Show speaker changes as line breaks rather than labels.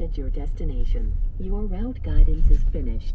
at your destination. Your route guidance is finished.